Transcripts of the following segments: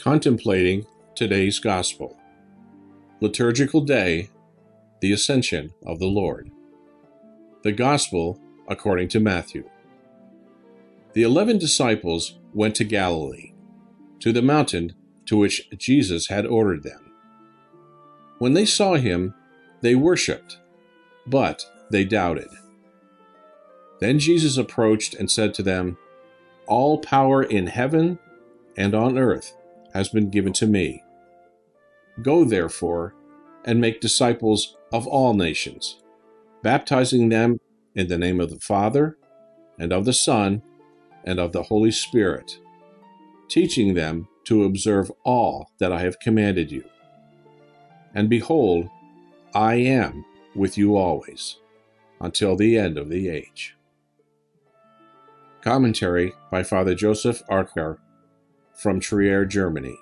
contemplating today's Gospel. Liturgical Day, the Ascension of the Lord. The Gospel according to Matthew. The eleven disciples went to Galilee, to the mountain to which Jesus had ordered them. When they saw him, they worshipped, but they doubted. Then Jesus approached and said to them, All power in heaven and on earth has been given to me. Go, therefore, and make disciples of all nations, baptizing them in the name of the Father, and of the Son, and of the Holy Spirit, teaching them to observe all that I have commanded you. And behold, I am with you always, until the end of the age. Commentary by Father Josef Arquer from Trier, Germany.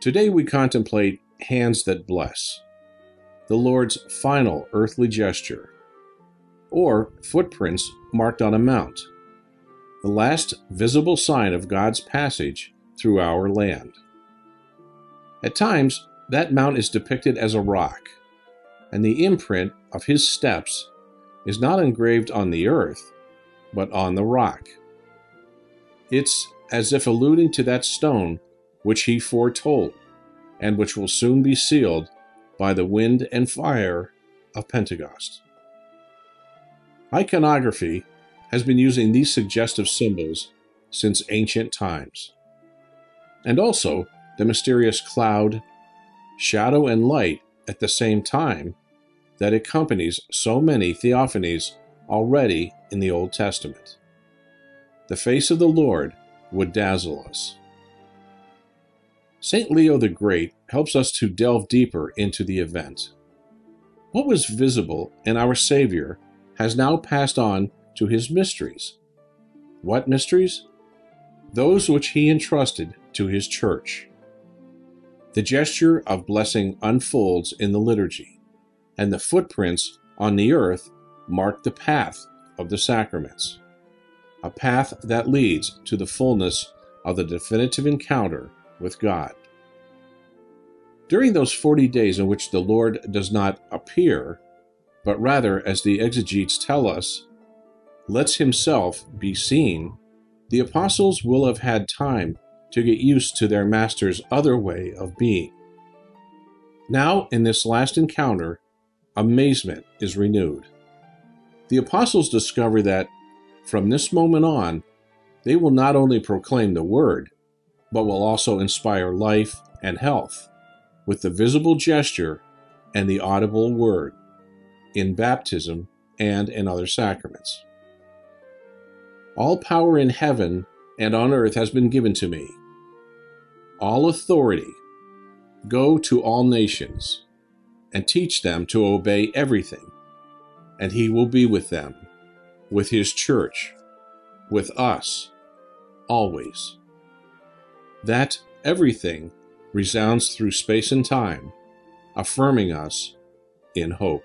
Today we contemplate Hands That Bless, the Lord's final earthly gesture, or footprints marked on a mount, the last visible sign of God's passage through our land. At times, that mount is depicted as a rock, and the imprint of his steps is not engraved on the earth, but on the rock. It's as if alluding to that stone which he foretold, and which will soon be sealed by the wind and fire of Pentecost. Iconography has been using these suggestive symbols since ancient times. And also the mysterious cloud, shadow, and light at the same time that accompanies so many theophanies already in the Old Testament. The face of the Lord would dazzle us. St. Leo the Great helps us to delve deeper into the event. What was visible in our Savior has now passed on to his mysteries. What mysteries? Those which he entrusted to his church. The gesture of blessing unfolds in the liturgy, and the footprints on the earth mark the path of the sacraments a path that leads to the fullness of the definitive encounter with God. During those 40 days in which the Lord does not appear, but rather, as the exegetes tell us, lets himself be seen, the apostles will have had time to get used to their master's other way of being. Now, in this last encounter, amazement is renewed. The apostles discover that from this moment on, they will not only proclaim the word, but will also inspire life and health with the visible gesture and the audible word in baptism and in other sacraments. All power in heaven and on earth has been given to me. All authority. Go to all nations and teach them to obey everything, and he will be with them with His church, with us, always. That everything resounds through space and time, affirming us in hope.